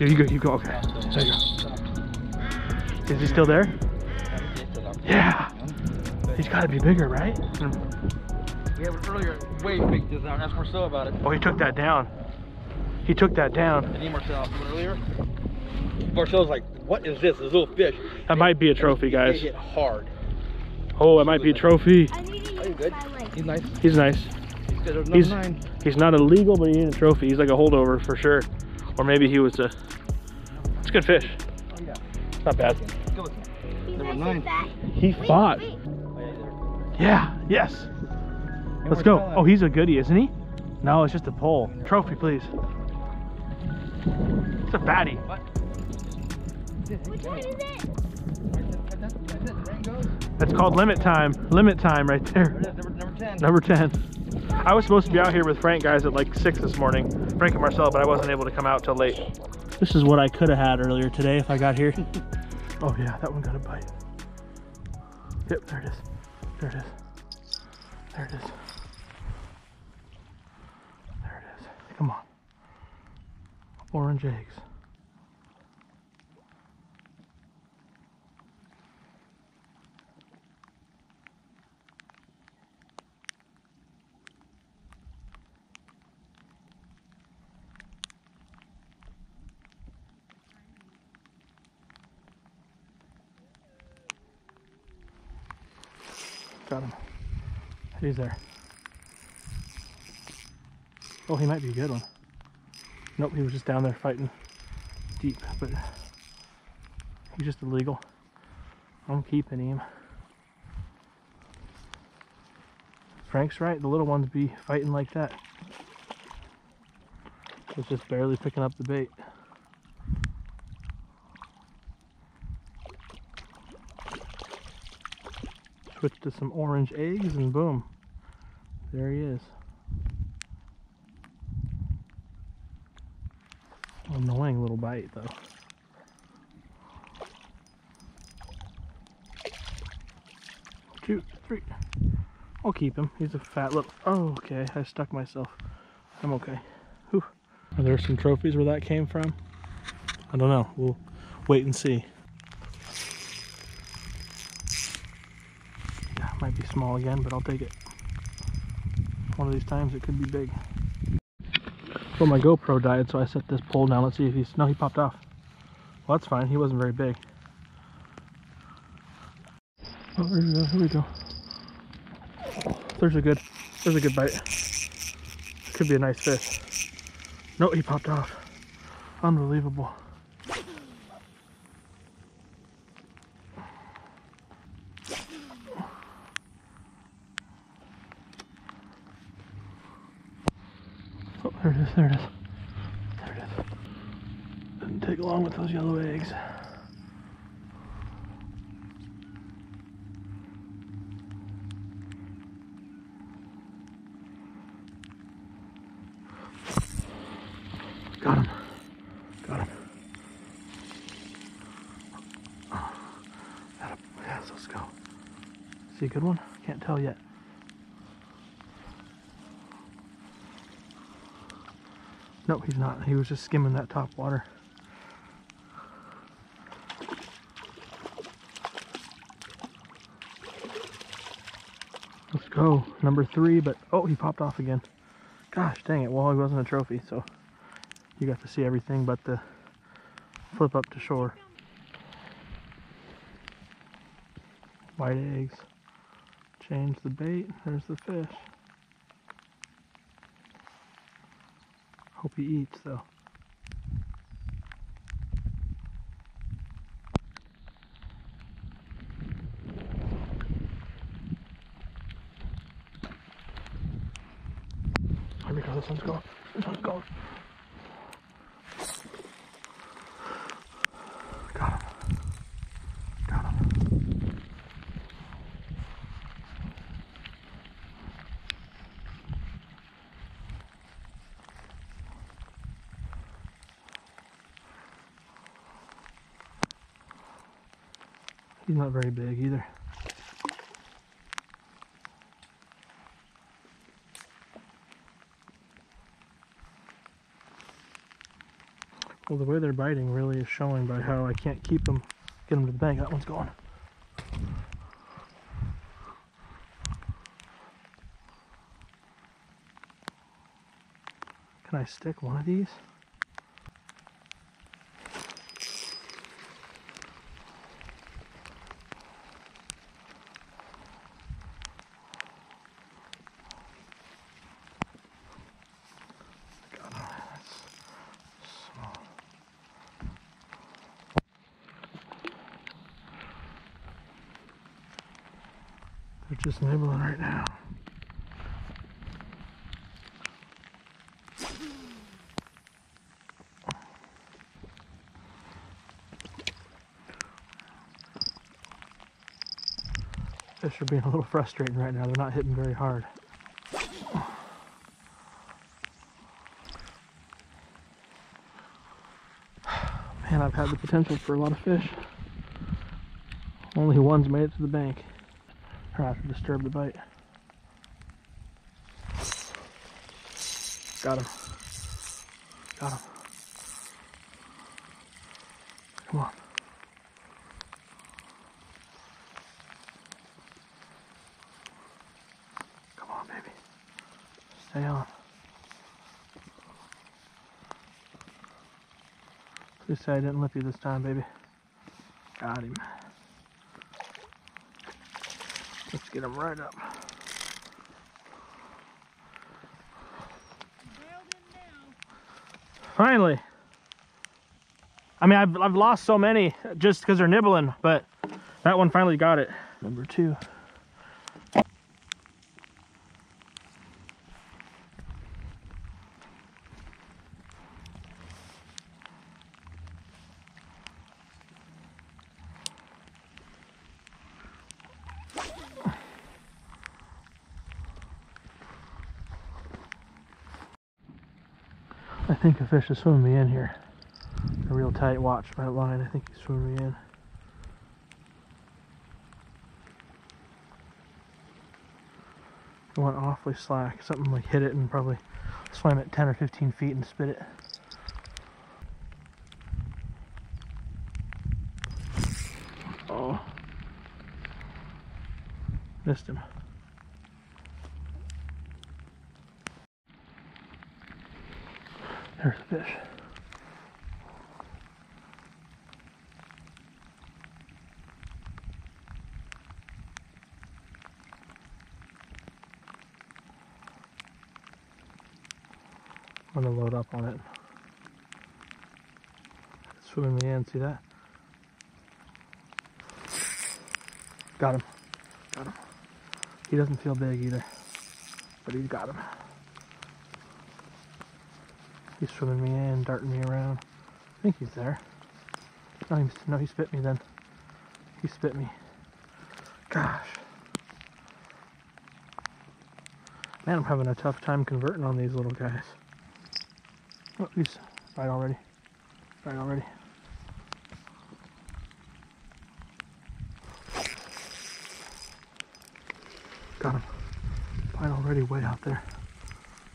you? Here you go, you go, okay. There you go. Is he still there? Yeah. He's gotta be bigger, right? Hmm. Yeah, but earlier, way big this out. Ask Marcel about it. Oh, he took that down. He took that down. I need Marcel. Earlier, Marcel's like, what is this? This little fish. That might be a trophy, They guys. hit hard. Oh, it might be a trophy. I need to Are you good? He's nice. He's nice. He's good. He's he's not illegal, but he ain't a trophy. He's like a holdover for sure. Or maybe he was a. It's a good fish. Oh, yeah. Not bad. Go with him. He's Number nice nine. and fat. He Wait, fought. wait. Oh, yeah, Yes. Hey, Let's go. Oh, he's a goodie, isn't he? No, it's just a pole. Trophy, please. It's a fatty. Which one is it? That's it. That's it. There he goes. That's called limit time. Limit time right There there. it is. Number, number 10. Number 10. I was supposed to be out here with Frank guys at like 6 this morning, Frank and Marcel, but I wasn't able to come out till late. This is what I could have had earlier today if I got here. oh yeah, that one got a bite. Yep, there it is. There it is. There it is. There it is. Come on. Orange eggs. Got him. He's there. Oh, he might be a good one. Nope, he was just down there fighting deep, but he's just illegal. I'm keeping him. Frank's right, the little ones be fighting like that. It's just barely picking up the bait. Switch to some orange eggs and boom, there he is. Annoying little bite though. Two, three. I'll keep him. He's a fat little. Oh, okay. I stuck myself. I'm okay. Whew. Are there some trophies where that came from? I don't know. We'll wait and see. Yeah, might be small again, but I'll take it. One of these times it could be big. Well, my GoPro died, so I set this pole down. Let's see if he's. No, he popped off. Well, that's fine. He wasn't very big. Oh, there we go. Here we go. There's a good. There's a good bite. Could be a nice fish. No, he popped off. Unbelievable. Oh, there it is, there it is. Didn't take long with those yellow eggs. Got him. Got him. Oh. Yes, let's go. See a good one? Can't tell yet. Nope, he's not. He was just skimming that top water. Let's go. Number three, but oh, he popped off again. Gosh dang it. Well, he wasn't a trophy, so you got to see everything but the flip up to shore. White eggs. Change the bait. There's the fish. Hope he eats though. Here we go, this one's going. This one's going. He's not very big either. Well, the way they're biting really is showing by how I can't keep them, get them to the bank. That one's gone. Can I stick one of these? They're just nibbling right now. Fish are being a little frustrating right now. They're not hitting very hard. Man, I've had the potential for a lot of fish. Only one's made it to the bank. Or have to disturb the bite. Got him. Got him. Come on. Come on, baby. Stay on. Please say I didn't lip you this time, baby. Got him. Let's get him right up. Finally. I mean, I've, I've lost so many just because they're nibbling, but that one finally got it. Number two. I think a fish is swimming me in here. A real tight watch by line. I think he's swimming me in. Went awfully slack. Something like hit it and probably swam it 10 or 15 feet and spit it. Oh. Missed him. There's a fish. I'm gonna load up on it. It's swimming me in, see that? Got him. Got him. He doesn't feel big either, but he's got him. He's swimming me in, darting me around. I think he's there. No, he, no, he spit me then. He spit me. Gosh. Man, I'm having a tough time converting on these little guys. Oh, he's right already. Right already. Got him. Bite already way out there.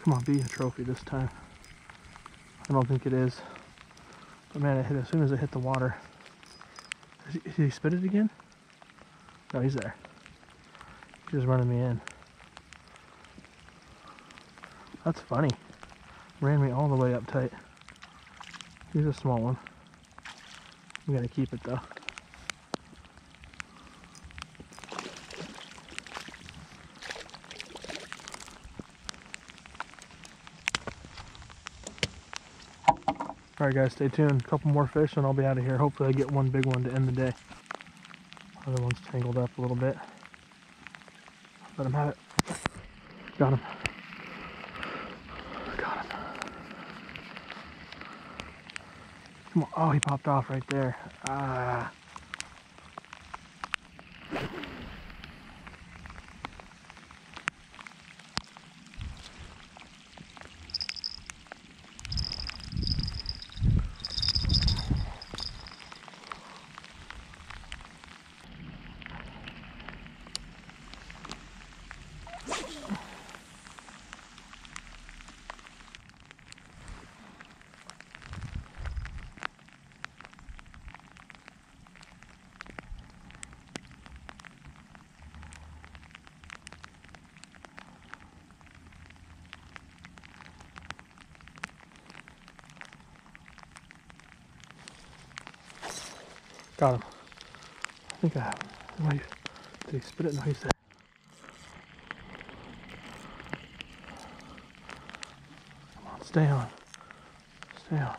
Come on, be a trophy this time. I don't think it is. But man, it hit as soon as it hit the water. He, did he spit it again? No, he's there. He's just running me in. That's funny. Ran me all the way up tight. He's a small one. I'm gonna keep it though. Alright guys, stay tuned. A couple more fish and I'll be out of here. Hopefully I get one big one to end the day. Other one's tangled up a little bit. Let him have it. Got him. Got him. Come on. Oh, he popped off right there. Ah. Got him. I think I have him. Why Did he spit it? No, he's there. Come on, stay on. Stay on.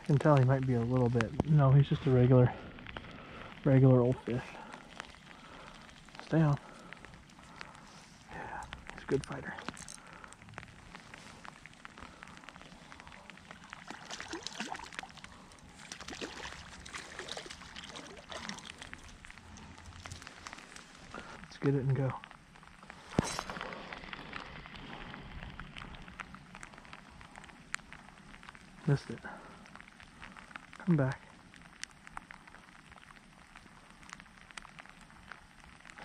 I can tell he might be a little bit. No, he's just a regular, regular old fish. Stay on. Yeah, he's a good fighter. Get it and go. Missed it. Come back.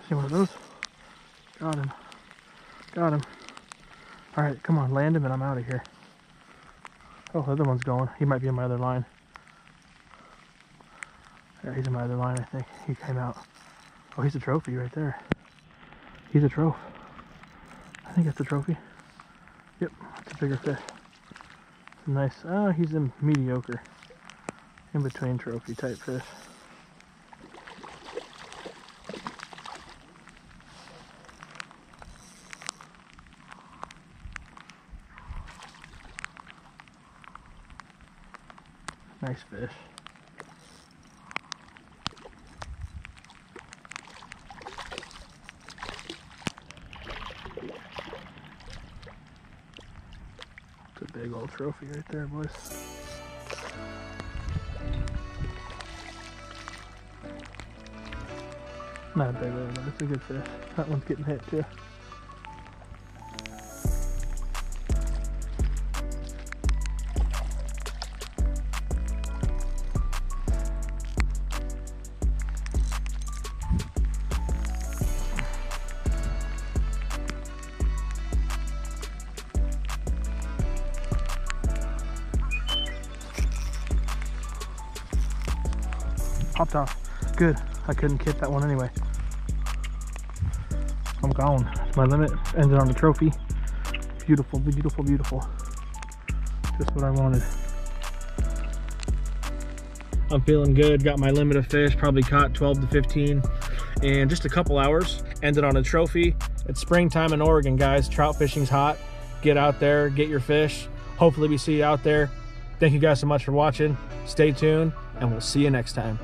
See one of those? Got him. Got him. Alright, come on, land him and I'm out of here. Oh, the other one's going. He might be in my other line. Yeah, he's in my other line, I think. He came out. Oh, he's a trophy right there. He's a trophy. I think it's a trophy. Yep, it's a bigger fish. It's nice, ah, he's a mediocre. In between trophy type fish. Nice fish. Old trophy right there, boys. Not a big one, but it's a good fish. That one's getting hit too. Popped off. Good. I couldn't hit that one anyway. I'm gone. My limit. Ended on the trophy. Beautiful, beautiful, beautiful. Just what I wanted. I'm feeling good. Got my limit of fish. Probably caught 12 to 15 in just a couple hours. Ended on a trophy. It's springtime in Oregon, guys. Trout fishing's hot. Get out there, get your fish. Hopefully we see you out there. Thank you guys so much for watching. Stay tuned, and we'll see you next time.